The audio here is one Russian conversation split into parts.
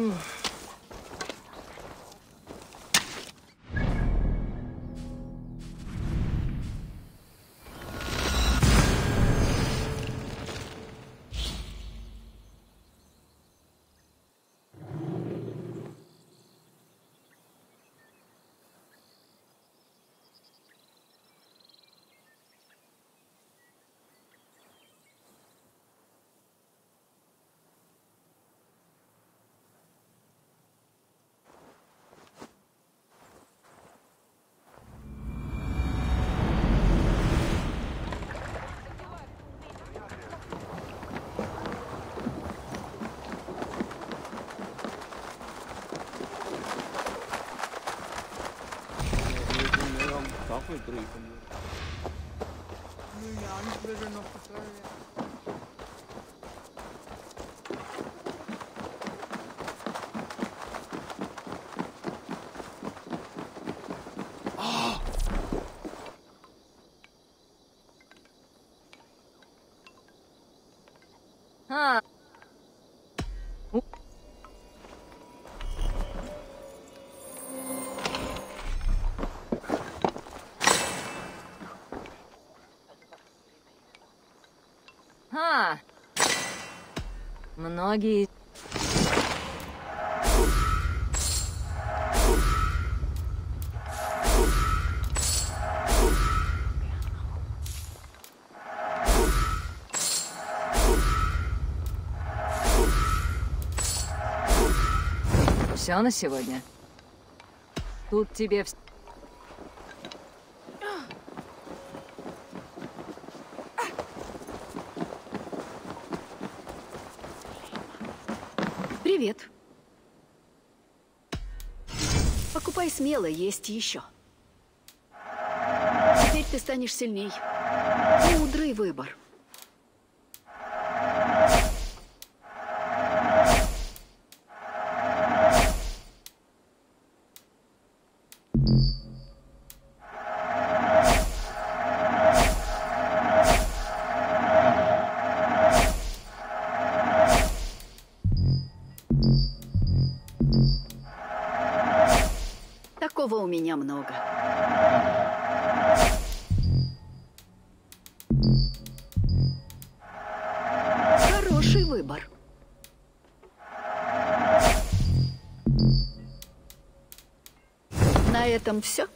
Whew. Я не Многие Все на сегодня. Тут тебе вс... Привет. Покупай смело, есть еще. Теперь ты станешь сильней. Мудрый выбор. Меня много. Хороший выбор. На этом все.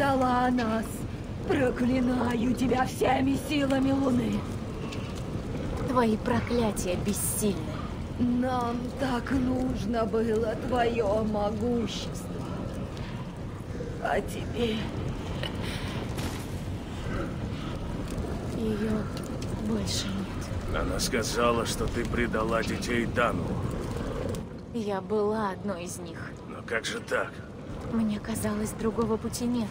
Предала нас. Проклинаю тебя всеми силами Луны. Твои проклятия бессильны. Нам так нужно было твое могущество. А теперь Ее больше нет. Она сказала, что ты предала детей Дану. Я была одной из них. Но как же так? Мне казалось, другого пути нет.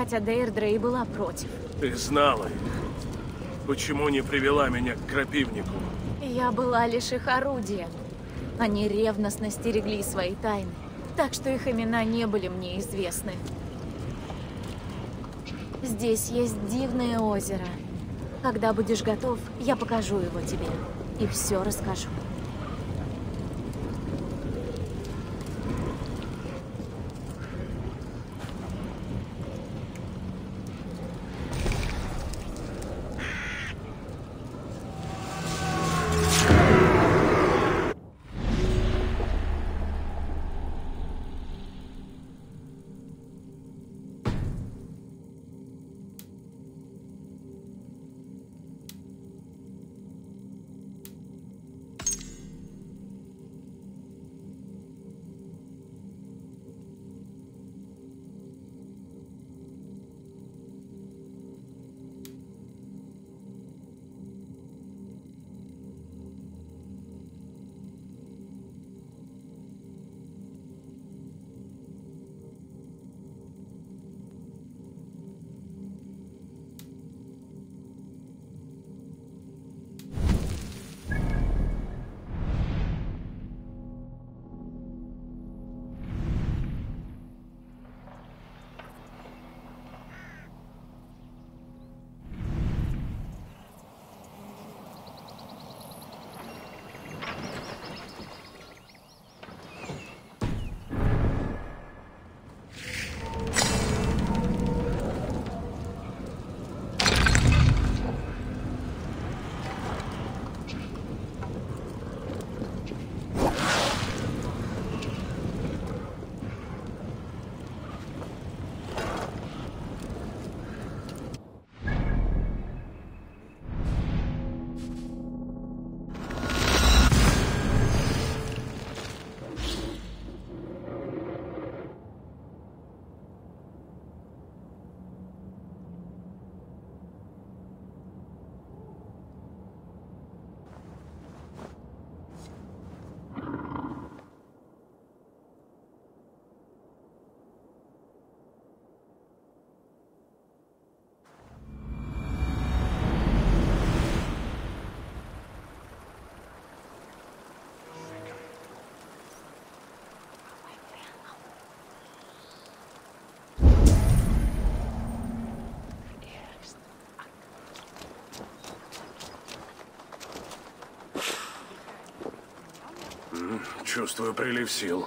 Хотя Дейрдра и была против. Ты знала их. Почему не привела меня к крапивнику? Я была лишь их орудием. Они ревностно стерегли свои тайны, так что их имена не были мне известны. Здесь есть дивное озеро. Когда будешь готов, я покажу его тебе и все расскажу. Чувствую прилив сил.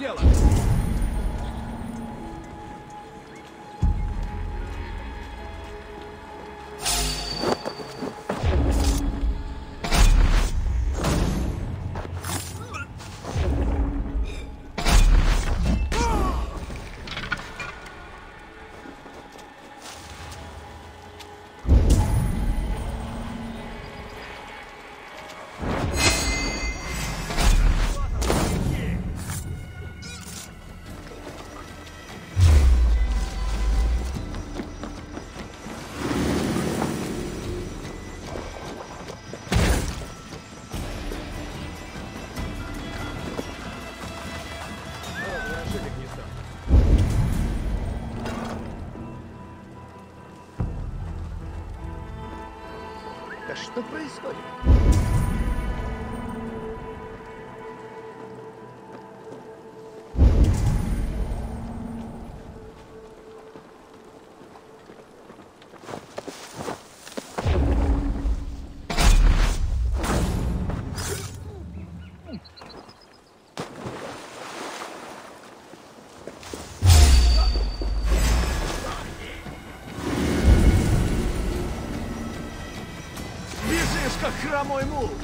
Дело? происходит? Moimu!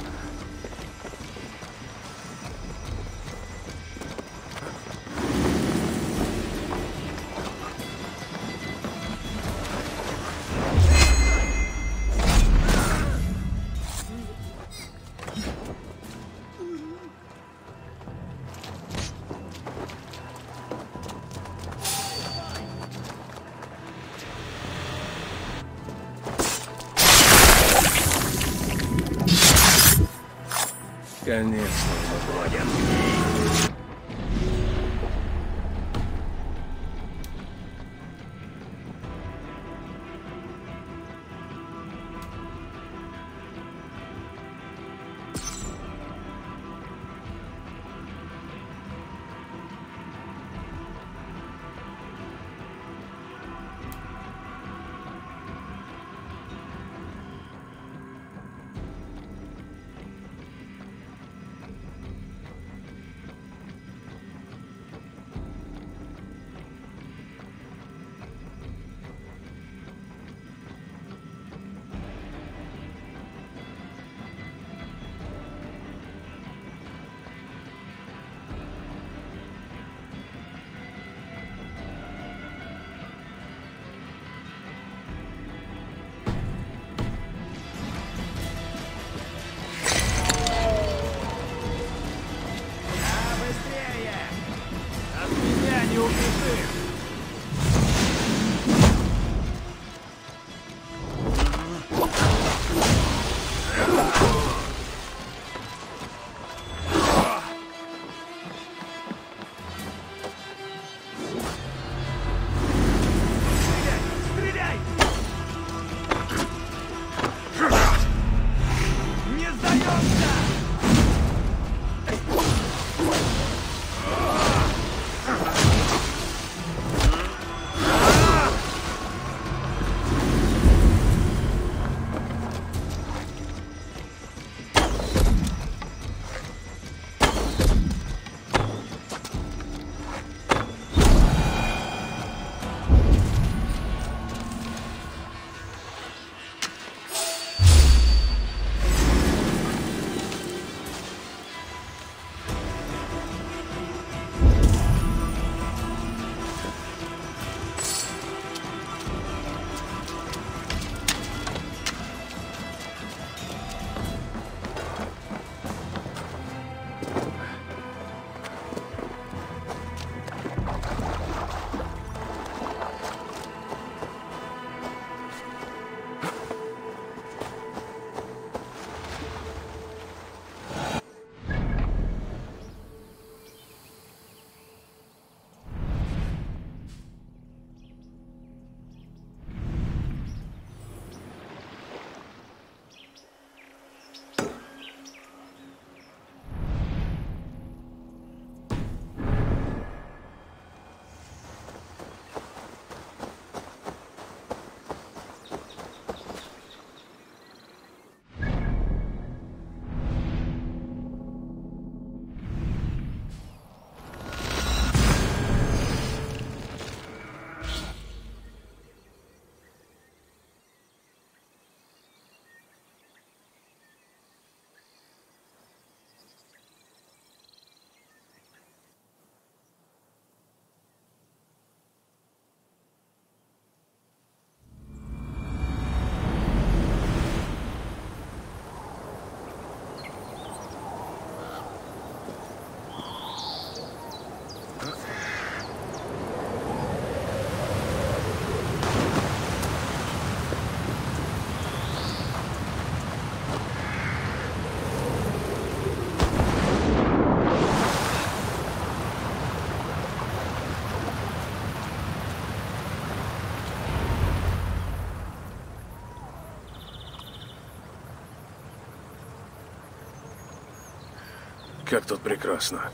Как тут прекрасно.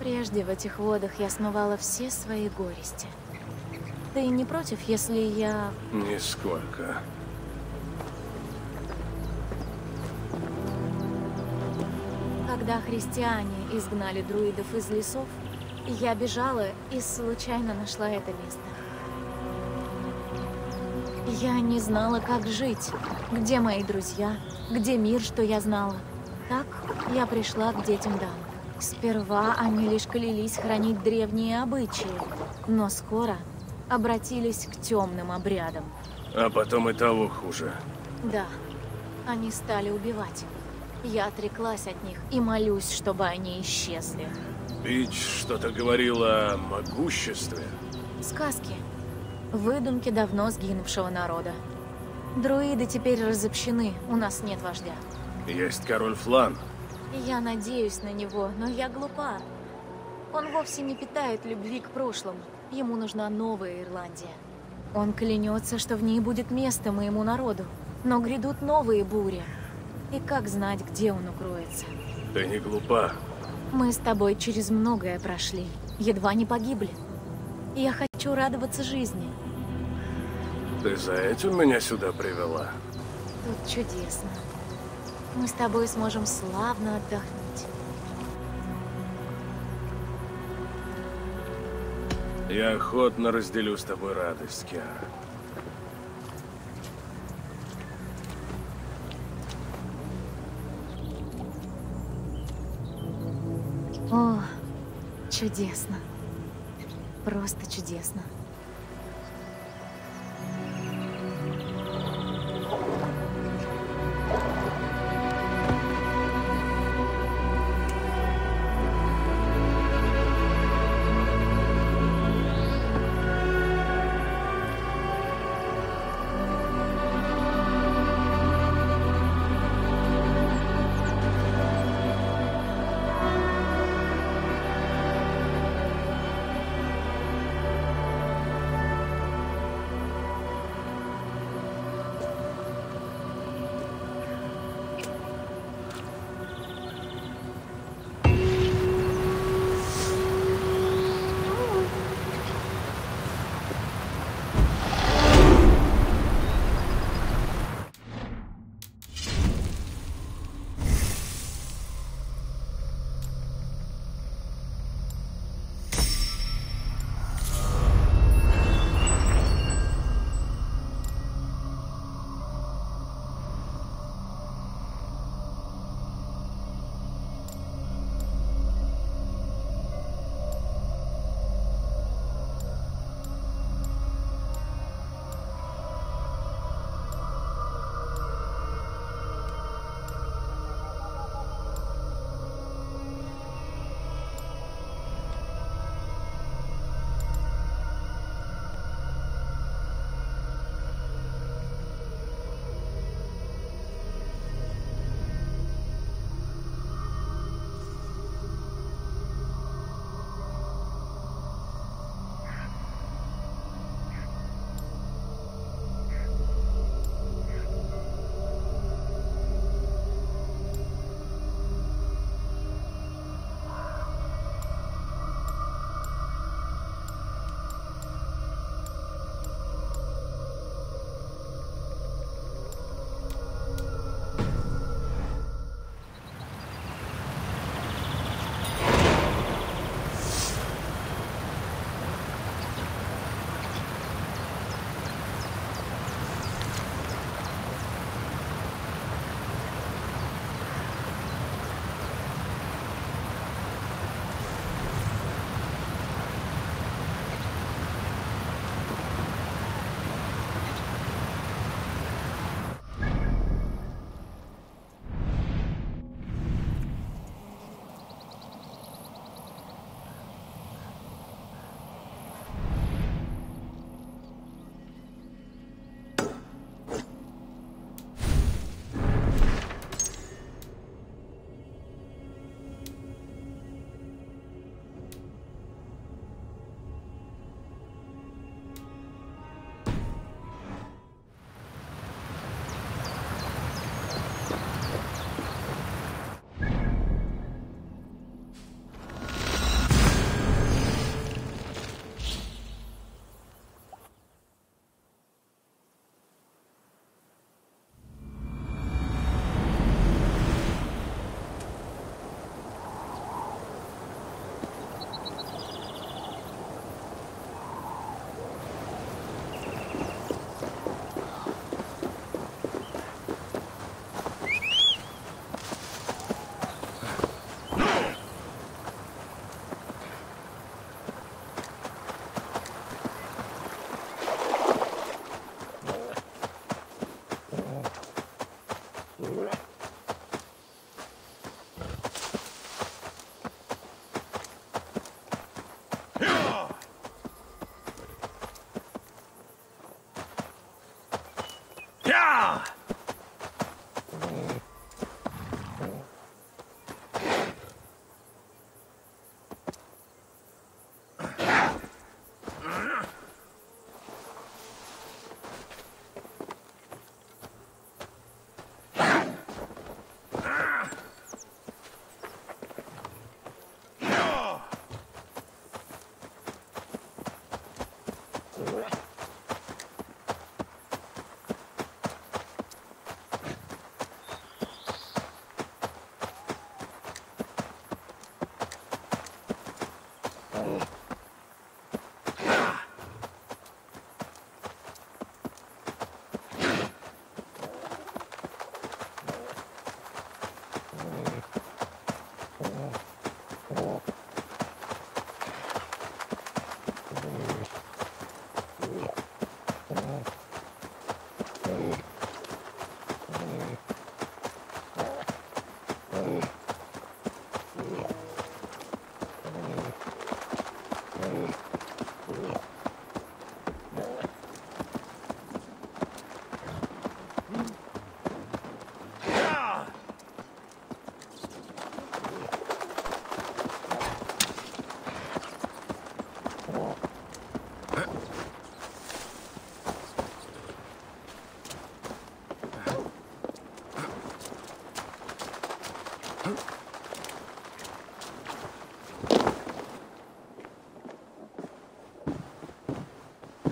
Прежде в этих водах я смывала все свои горести. Ты не против, если я... Нисколько. Когда христиане изгнали друидов из лесов, я бежала и случайно нашла это место. Я не знала, как жить, где мои друзья, где мир, что я знала. Я пришла к детям Дан. Сперва они лишь клялись хранить древние обычаи, но скоро обратились к темным обрядам. А потом и того хуже. Да, они стали убивать. Я отреклась от них и молюсь, чтобы они исчезли. Пич что-то говорила о могуществе. Сказки. Выдумки давно сгинувшего народа. Друиды теперь разобщены, у нас нет вождя. Есть король Флан. Я надеюсь на него, но я глупа. Он вовсе не питает любви к прошлому. Ему нужна новая Ирландия. Он клянется, что в ней будет место моему народу. Но грядут новые бури. И как знать, где он укроется? Ты не глупа. Мы с тобой через многое прошли. Едва не погибли. Я хочу радоваться жизни. Ты за этим меня сюда привела? Тут чудесно. Мы с тобой сможем славно отдохнуть. Я охотно разделю с тобой радость, Киара. О, чудесно. Просто чудесно.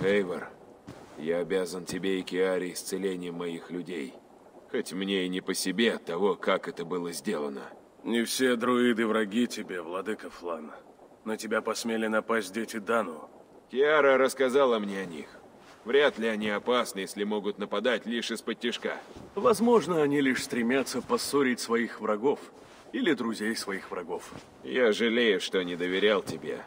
Эйвор, я обязан тебе и Киаре исцелением моих людей. Хоть мне и не по себе от того, как это было сделано. Не все друиды враги тебе, владыка Флан. На тебя посмели напасть дети Дану. Киара рассказала мне о них. Вряд ли они опасны, если могут нападать лишь из-под тяжка. Возможно, они лишь стремятся поссорить своих врагов. Или друзей своих врагов. Я жалею, что не доверял тебе.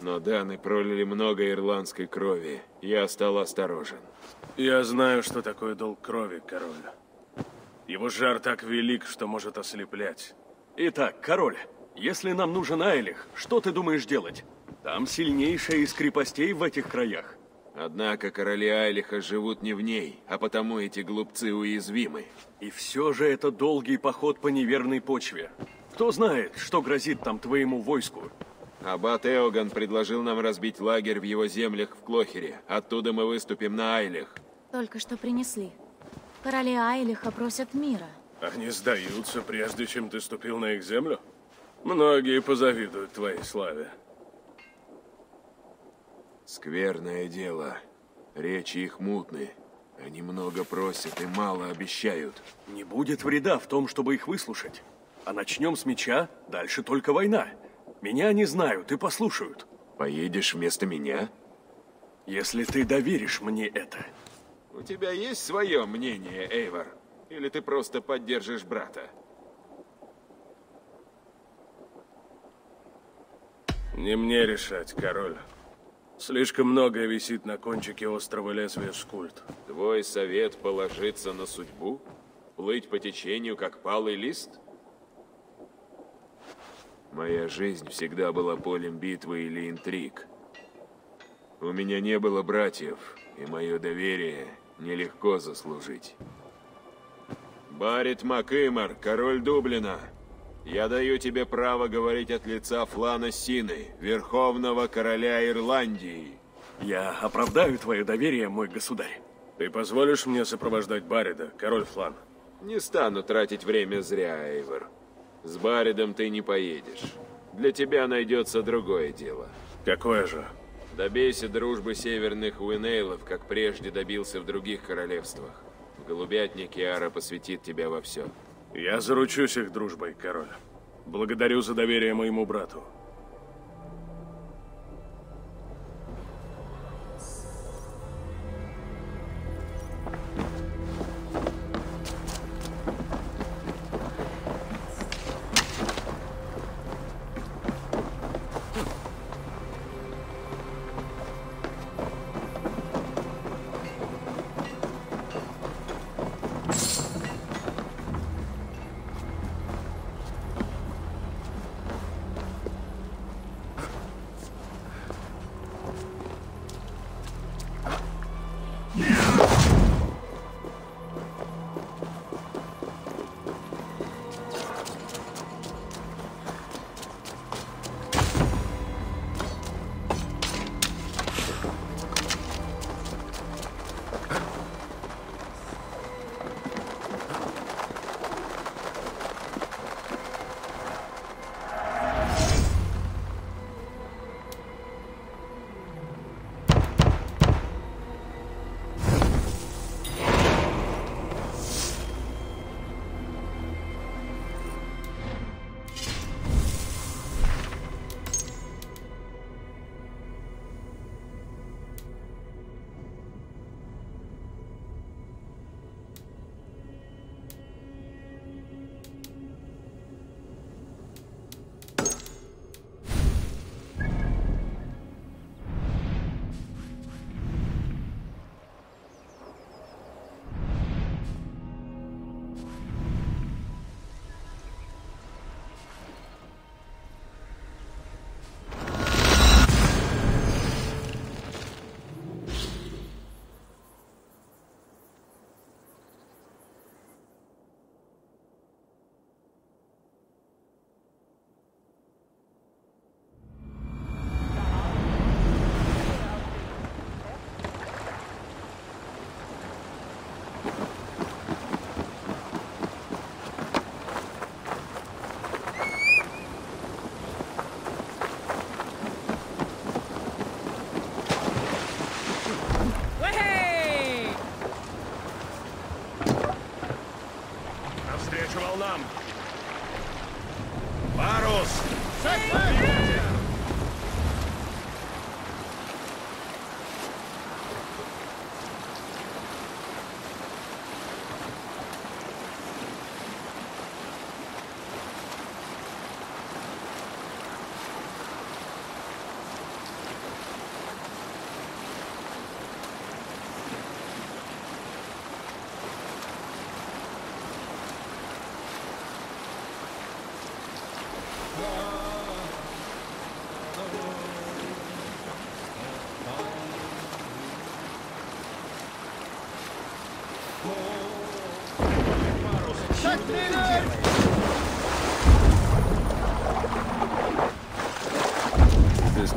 Но Даны пролили много ирландской крови. Я стал осторожен. Я знаю, что такое долг крови, король. Его жар так велик, что может ослеплять. Итак, король, если нам нужен Айлих, что ты думаешь делать? Там сильнейшая из крепостей в этих краях. Однако короли Айлиха живут не в ней, а потому эти глупцы уязвимы. И все же это долгий поход по неверной почве. Кто знает, что грозит там твоему войску? Аббат Эоган предложил нам разбить лагерь в его землях в Клохере. Оттуда мы выступим на Айлих. Только что принесли. Короли Айлиха просят мира. Они сдаются, прежде чем ты ступил на их землю? Многие позавидуют твоей славе. Скверное дело. Речи их мутны. Они много просят и мало обещают. Не будет вреда в том, чтобы их выслушать. А начнем с меча, дальше только война. Меня не знают и послушают. Поедешь вместо меня? Если ты доверишь мне это. У тебя есть свое мнение, Эйвор? Или ты просто поддержишь брата? Не мне решать, король. Слишком многое висит на кончике острова лезвия Скульт. Твой совет положиться на судьбу? Плыть по течению, как палый лист? Моя жизнь всегда была полем битвы или интриг. У меня не было братьев, и мое доверие нелегко заслужить. Барит Макимар, король Дублина, я даю тебе право говорить от лица Флана Сины, верховного короля Ирландии. Я оправдаю твое доверие, мой государь. Ты позволишь мне сопровождать Барида, король Флан? Не стану тратить время зря, Эйвор. С Баридом ты не поедешь. Для тебя найдется другое дело. Какое же? Добейся дружбы северных Уинейлов, как прежде добился в других королевствах. В голубятне Киара посвятит тебя во все. Я заручусь их дружбой, король. Благодарю за доверие моему брату.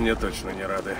Мне точно не рады.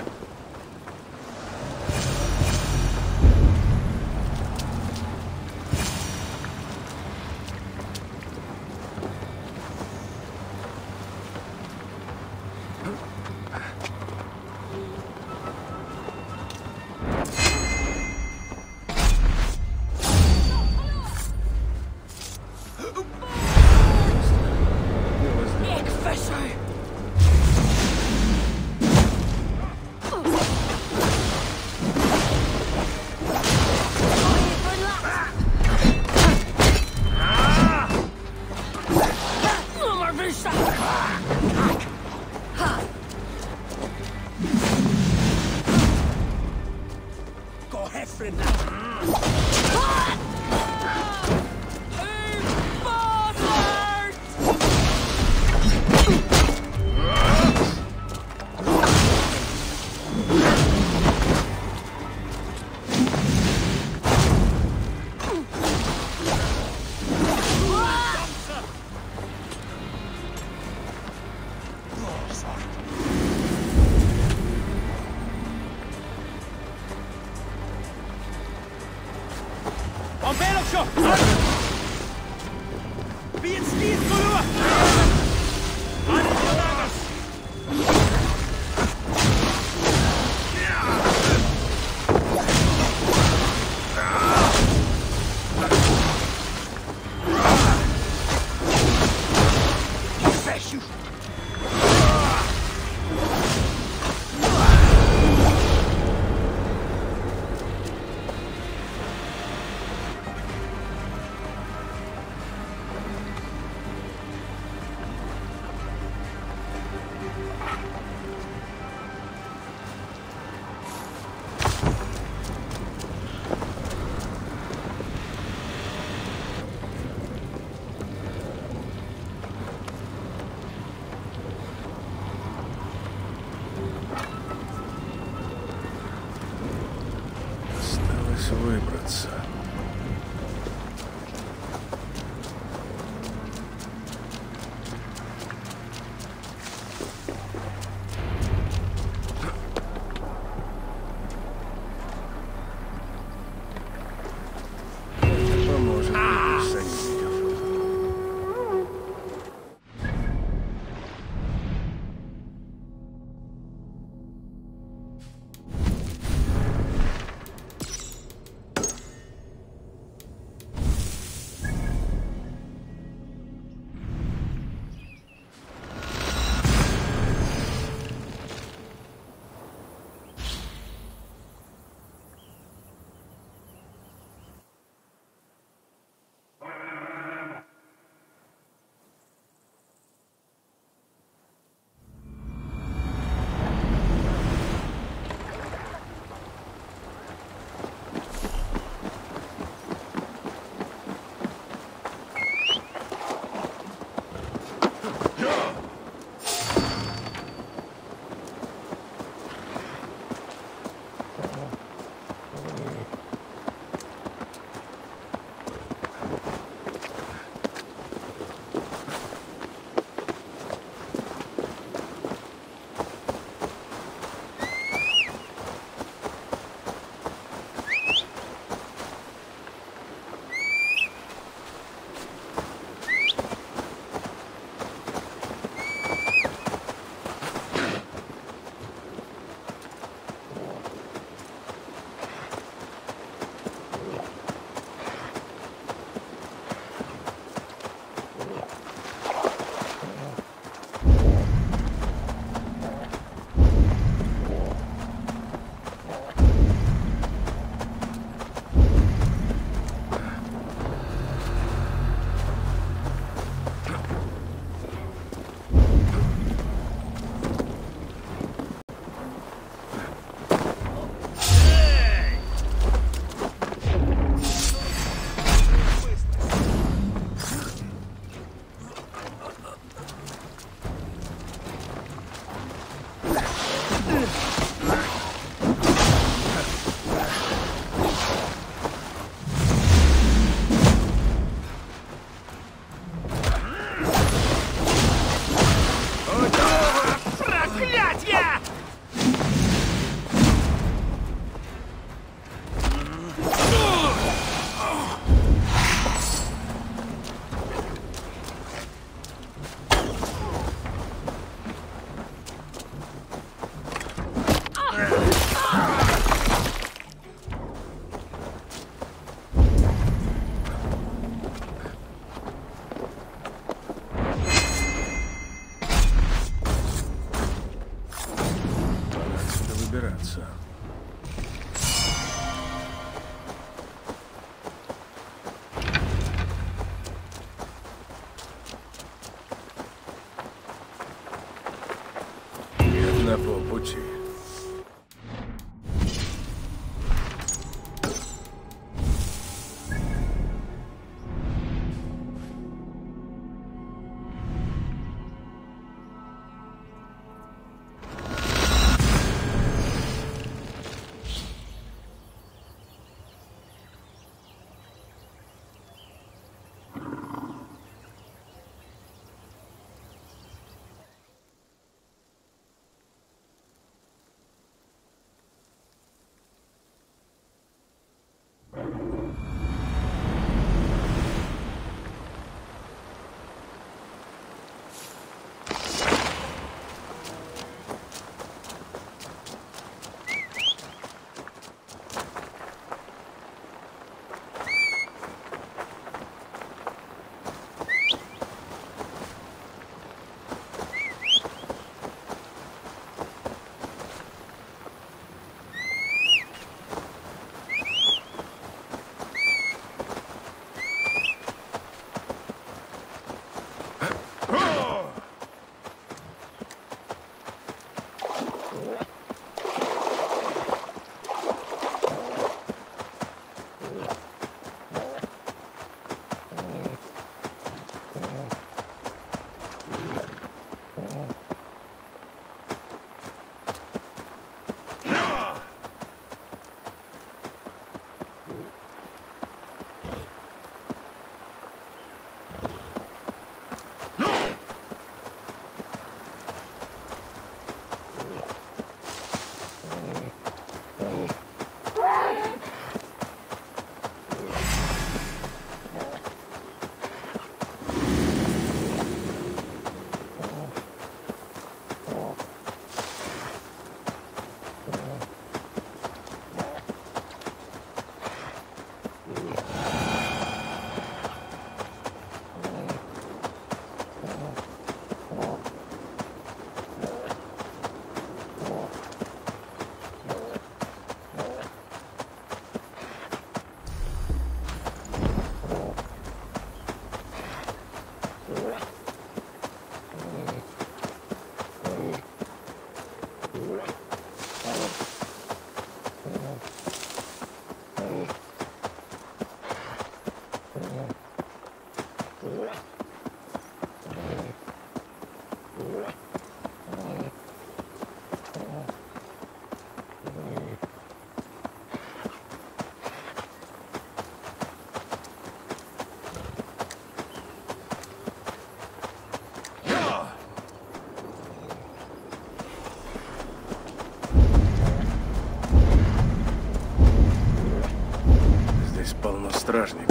Полно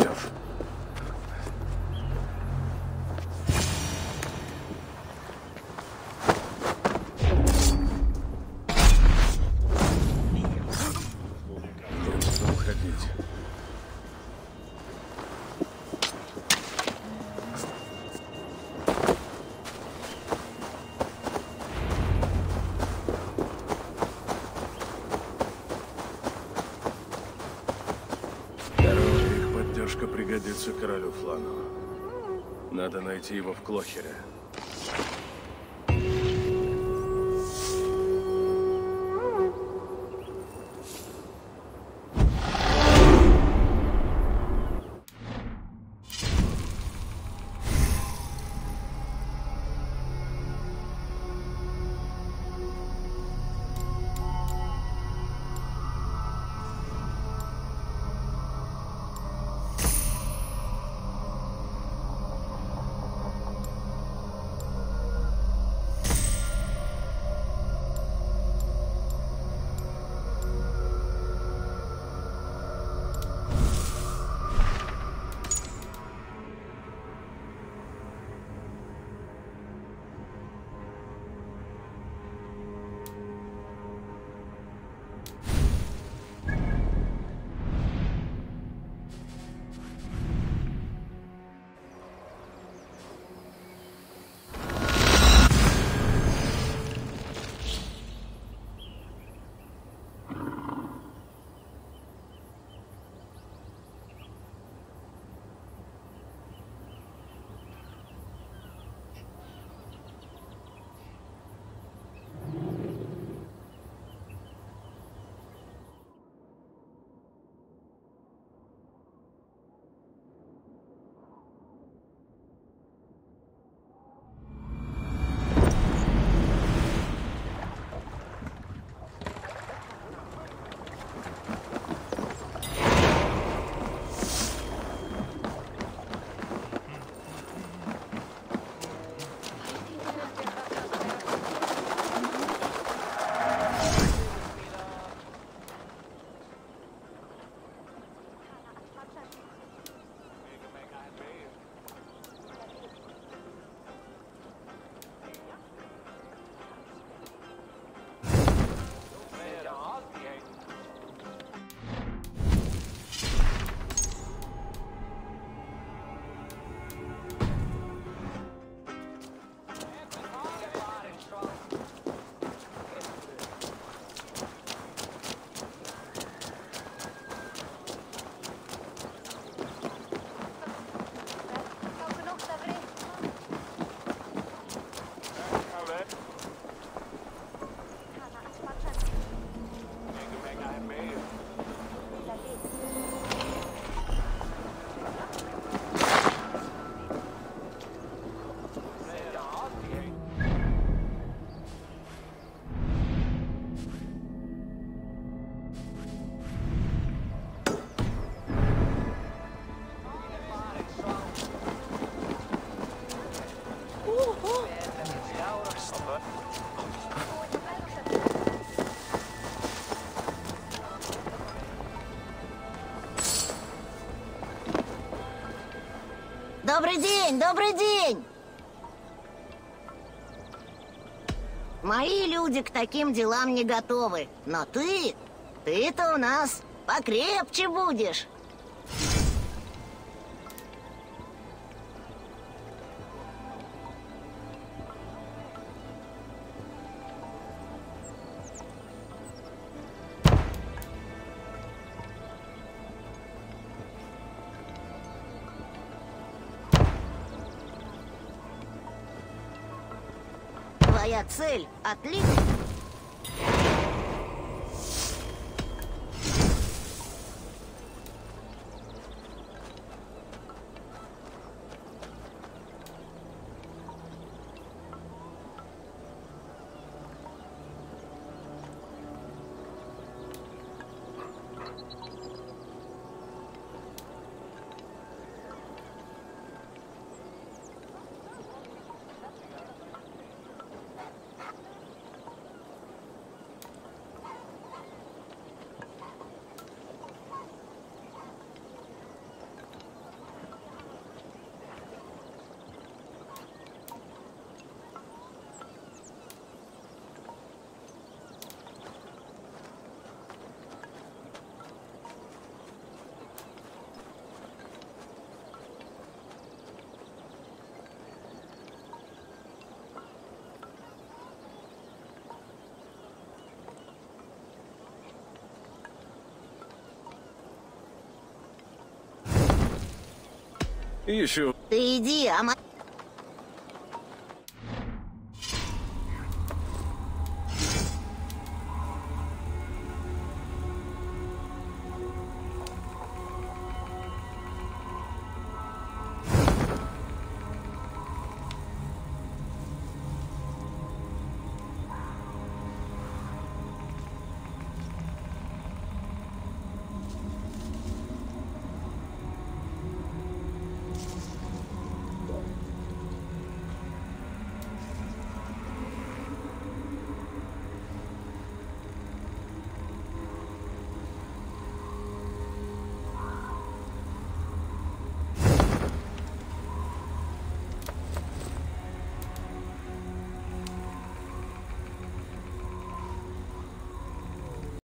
Флану. Надо найти его в Клохере. Мои люди к таким делам не готовы. Но ты, ты-то у нас покрепче будешь. Твоя цель отлична. Еще Ты иди, а мо-